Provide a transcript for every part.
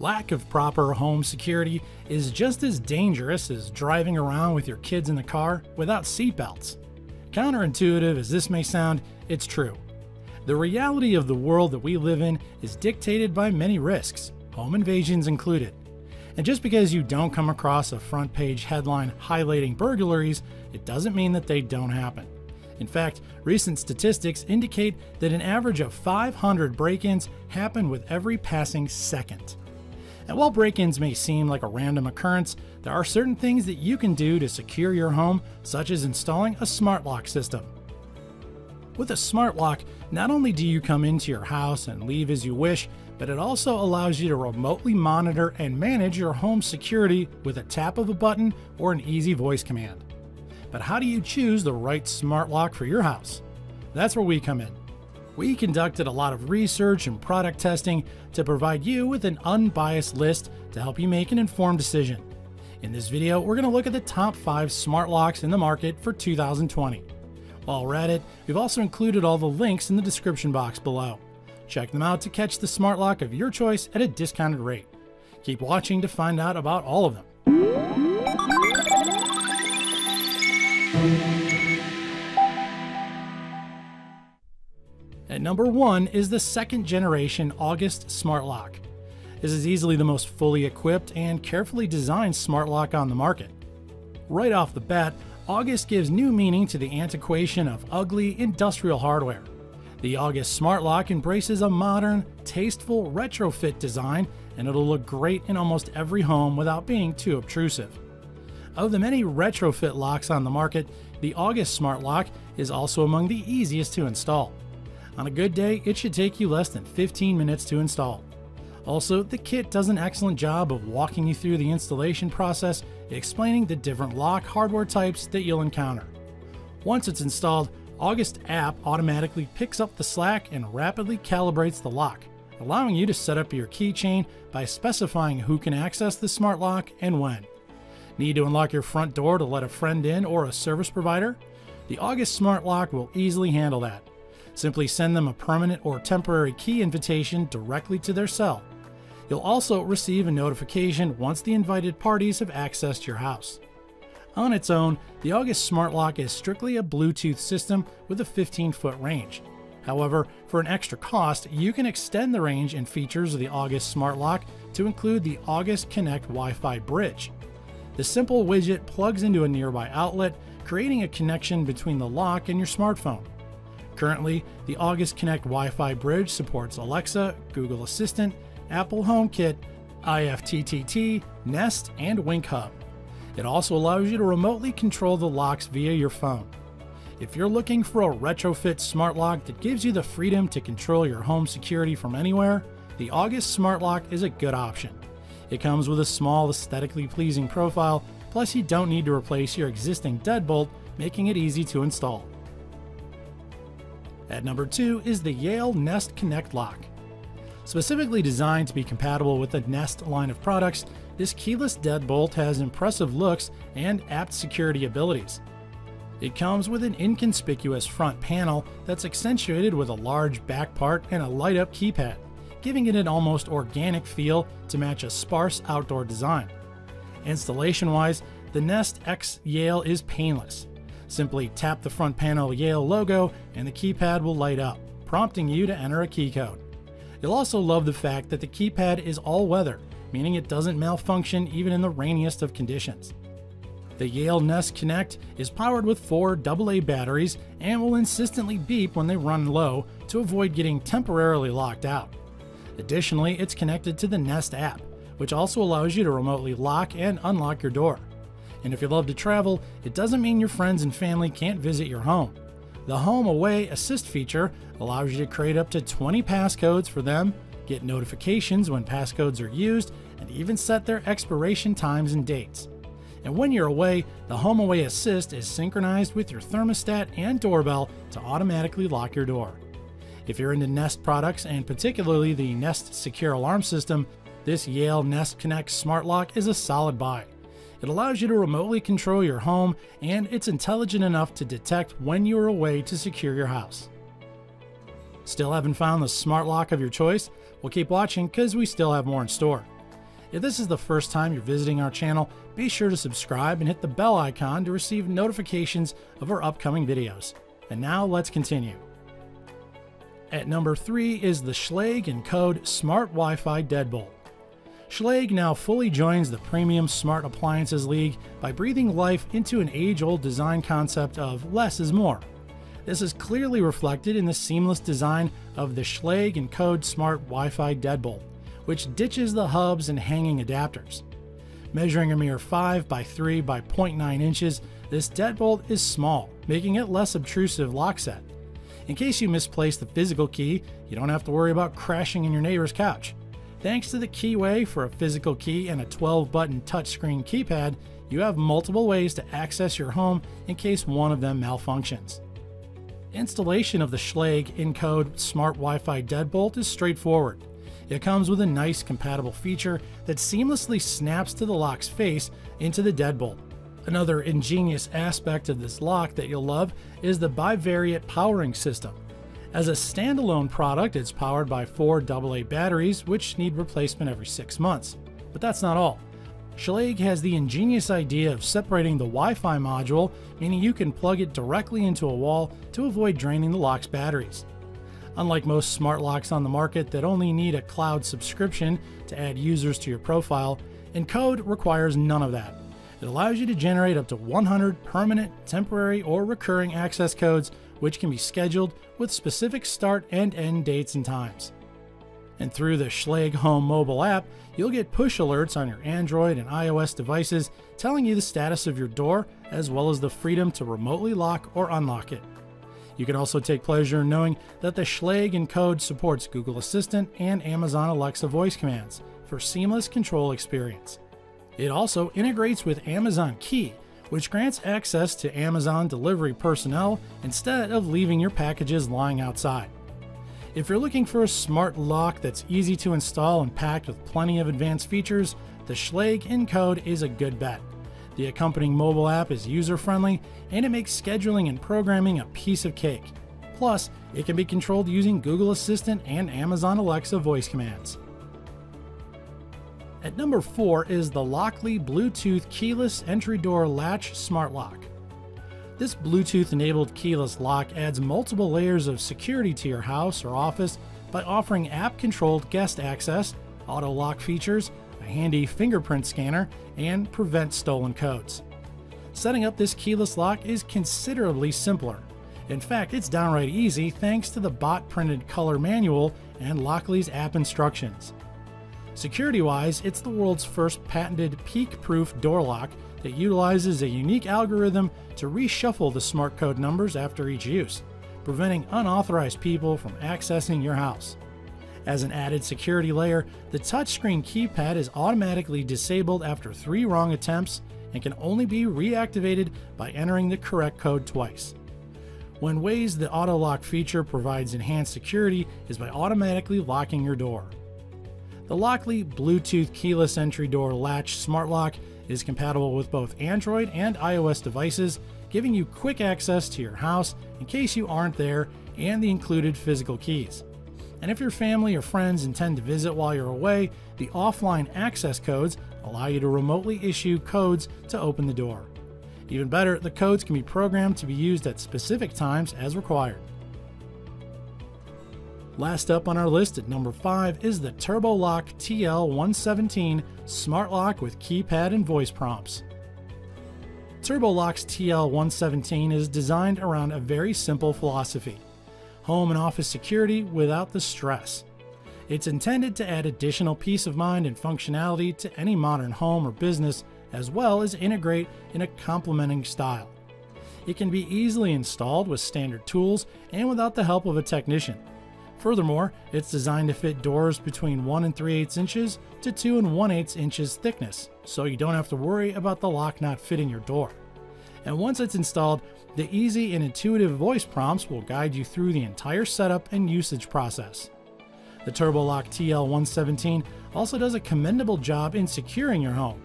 Lack of proper home security is just as dangerous as driving around with your kids in the car without seatbelts. Counterintuitive as this may sound, it's true. The reality of the world that we live in is dictated by many risks, home invasions included. And just because you don't come across a front page headline highlighting burglaries, it doesn't mean that they don't happen. In fact, recent statistics indicate that an average of 500 break ins happen with every passing second. While break ins may seem like a random occurrence, there are certain things that you can do to secure your home, such as installing a smart lock system. With a smart lock, not only do you come into your house and leave as you wish, but it also allows you to remotely monitor and manage your home security with a tap of a button or an easy voice command. But how do you choose the right smart lock for your house? That's where we come in. We conducted a lot of research and product testing to provide you with an unbiased list to help you make an informed decision. In this video, we're going to look at the top 5 smart locks in the market for 2020. While we're at it, we've also included all the links in the description box below. Check them out to catch the smart lock of your choice at a discounted rate. Keep watching to find out about all of them. Number one is the second generation August Smart Lock. This is easily the most fully equipped and carefully designed smart lock on the market. Right off the bat, August gives new meaning to the antiquation of ugly industrial hardware. The August Smart Lock embraces a modern, tasteful retrofit design and it'll look great in almost every home without being too obtrusive. Of the many retrofit locks on the market, the August Smart Lock is also among the easiest to install. On a good day, it should take you less than 15 minutes to install. Also, the kit does an excellent job of walking you through the installation process, explaining the different lock hardware types that you'll encounter. Once it's installed, August app automatically picks up the slack and rapidly calibrates the lock, allowing you to set up your keychain by specifying who can access the smart lock and when. Need to unlock your front door to let a friend in or a service provider? The August Smart Lock will easily handle that. Simply send them a permanent or temporary key invitation directly to their cell. You'll also receive a notification once the invited parties have accessed your house. On its own, the August Smart Lock is strictly a Bluetooth system with a 15 foot range. However, for an extra cost, you can extend the range and features of the August Smart Lock to include the August Connect Wi Fi bridge. The simple widget plugs into a nearby outlet, creating a connection between the lock and your smartphone. Currently, the August Connect Wi Fi bridge supports Alexa, Google Assistant, Apple HomeKit, IFTTT, Nest, and Wink Hub. It also allows you to remotely control the locks via your phone. If you're looking for a retrofit smart lock that gives you the freedom to control your home security from anywhere, the August Smart Lock is a good option. It comes with a small, aesthetically pleasing profile, plus, you don't need to replace your existing deadbolt, making it easy to install. At number 2 is the Yale Nest Connect Lock. Specifically designed to be compatible with the Nest line of products, this keyless deadbolt has impressive looks and apt security abilities. It comes with an inconspicuous front panel that's accentuated with a large back part and a light up keypad, giving it an almost organic feel to match a sparse outdoor design. Installation wise, the Nest X Yale is painless. Simply tap the front panel Yale logo and the keypad will light up, prompting you to enter a keycode. You'll also love the fact that the keypad is all weather, meaning it doesn't malfunction even in the rainiest of conditions. The Yale Nest Connect is powered with four AA batteries and will insistently beep when they run low to avoid getting temporarily locked out. Additionally, it's connected to the Nest app, which also allows you to remotely lock and unlock your door. And if you love to travel, it doesn't mean your friends and family can't visit your home. The Home Away Assist feature allows you to create up to 20 passcodes for them, get notifications when passcodes are used, and even set their expiration times and dates. And when you're away, the Home Away Assist is synchronized with your thermostat and doorbell to automatically lock your door. If you're into Nest products and particularly the Nest Secure Alarm System, this Yale Nest Connect Smart Lock is a solid buy. It allows you to remotely control your home, and it's intelligent enough to detect when you are away to secure your house. Still haven't found the smart lock of your choice? Well, keep watching because we still have more in store. If this is the first time you're visiting our channel, be sure to subscribe and hit the bell icon to receive notifications of our upcoming videos. And now let's continue. At number 3 is the Schlage Encode Smart Wi-Fi Deadbolt. Schlage now fully joins the premium smart appliances league by breathing life into an age-old design concept of less is more. This is clearly reflected in the seamless design of the Schlage Encode Smart Wi-Fi Deadbolt, which ditches the hubs and hanging adapters. Measuring a mere 5 by 3 by 0.9 inches, this deadbolt is small, making it less obtrusive lock set. In case you misplace the physical key, you don't have to worry about crashing in your neighbor's couch. Thanks to the keyway for a physical key and a 12 button touchscreen keypad, you have multiple ways to access your home in case one of them malfunctions. Installation of the Schlage Encode Smart Wi-Fi Deadbolt is straightforward. It comes with a nice compatible feature that seamlessly snaps to the lock's face into the deadbolt. Another ingenious aspect of this lock that you'll love is the bivariate powering system. As a standalone product, it's powered by four AA batteries, which need replacement every six months. But that's not all. Schlage has the ingenious idea of separating the Wi-Fi module, meaning you can plug it directly into a wall to avoid draining the lock's batteries. Unlike most smart locks on the market that only need a cloud subscription to add users to your profile, Encode requires none of that. It allows you to generate up to 100 permanent, temporary, or recurring access codes, which can be scheduled with specific start and end dates and times. And through the Schlage Home mobile app, you'll get push alerts on your Android and iOS devices telling you the status of your door, as well as the freedom to remotely lock or unlock it. You can also take pleasure in knowing that the Schlage Encode supports Google Assistant and Amazon Alexa voice commands for seamless control experience. It also integrates with Amazon Key, which grants access to Amazon delivery personnel instead of leaving your packages lying outside. If you're looking for a smart lock that's easy to install and packed with plenty of advanced features, the Schlage Encode is a good bet. The accompanying mobile app is user friendly and it makes scheduling and programming a piece of cake. Plus, it can be controlled using Google Assistant and Amazon Alexa voice commands. At number 4 is the Lockly Bluetooth Keyless Entry Door Latch Smart Lock. This Bluetooth enabled keyless lock adds multiple layers of security to your house or office by offering app controlled guest access, auto lock features, a handy fingerprint scanner, and prevent stolen codes. Setting up this keyless lock is considerably simpler. In fact, it's downright easy thanks to the bot printed color manual and Lockly's app instructions. Security wise, it's the world's first patented peek proof door lock that utilizes a unique algorithm to reshuffle the smart code numbers after each use, preventing unauthorized people from accessing your house. As an added security layer, the touchscreen keypad is automatically disabled after three wrong attempts and can only be reactivated by entering the correct code twice. One ways the auto lock feature provides enhanced security is by automatically locking your door. The Lockly Bluetooth keyless entry door latch smart lock is compatible with both Android and iOS devices, giving you quick access to your house in case you aren't there and the included physical keys. And if your family or friends intend to visit while you're away, the offline access codes allow you to remotely issue codes to open the door. Even better, the codes can be programmed to be used at specific times as required. Last up on our list at number 5 is the TurboLock TL117 Smart Lock with keypad and voice prompts. TurboLock's TL117 is designed around a very simple philosophy home and office security without the stress. It's intended to add additional peace of mind and functionality to any modern home or business, as well as integrate in a complementing style. It can be easily installed with standard tools and without the help of a technician. Furthermore, it's designed to fit doors between 1 and 3 8 inches to 2 and 1 8 inches thickness, so you don't have to worry about the lock not fitting your door. And once it's installed, the easy and intuitive voice prompts will guide you through the entire setup and usage process. The TurboLock TL117 also does a commendable job in securing your home.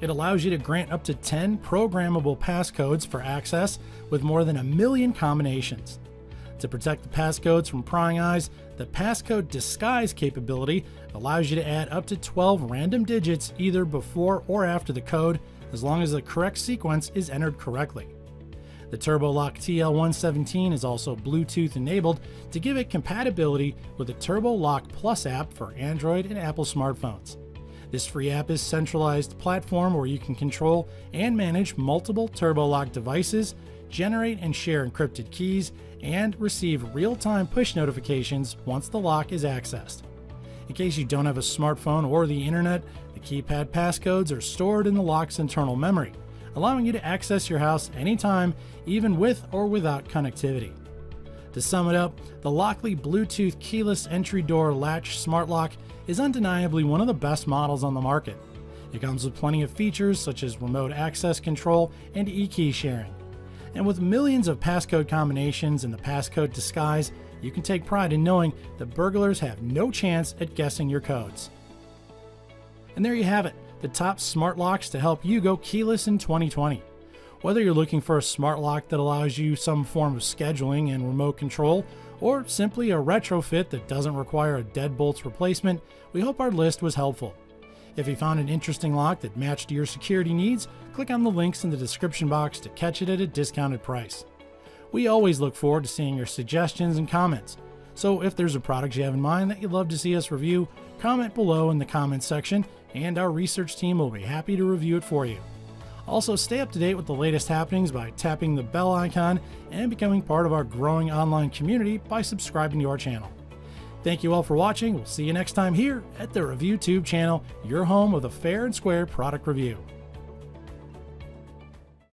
It allows you to grant up to 10 programmable passcodes for access with more than a million combinations. To protect the passcodes from prying eyes, the passcode disguise capability allows you to add up to 12 random digits either before or after the code, as long as the correct sequence is entered correctly. The TurboLock TL117 is also Bluetooth enabled to give it compatibility with the TurboLock Plus app for Android and Apple smartphones. This free app is centralized platform where you can control and manage multiple TurboLock devices, generate and share encrypted keys, and receive real-time push notifications once the lock is accessed. In case you don't have a smartphone or the internet, the keypad passcodes are stored in the lock's internal memory, allowing you to access your house anytime, even with or without connectivity. To sum it up, the Lockly Bluetooth keyless entry door latch smart lock is undeniably one of the best models on the market. It comes with plenty of features such as remote access control and e-key sharing. And with millions of passcode combinations and the passcode disguise, you can take pride in knowing that burglars have no chance at guessing your codes. And there you have it, the top smart locks to help you go keyless in 2020. Whether you're looking for a smart lock that allows you some form of scheduling and remote control, or simply a retrofit that doesn't require a deadbolts replacement, we hope our list was helpful. If you found an interesting lock that matched your security needs, click on the links in the description box to catch it at a discounted price. We always look forward to seeing your suggestions and comments. So if there's a product you have in mind that you'd love to see us review, comment below in the comments section, and our research team will be happy to review it for you. Also, stay up to date with the latest happenings by tapping the bell icon and becoming part of our growing online community by subscribing to our channel. Thank you all for watching. We'll see you next time here at the ReviewTube channel, your home of the fair and square product review.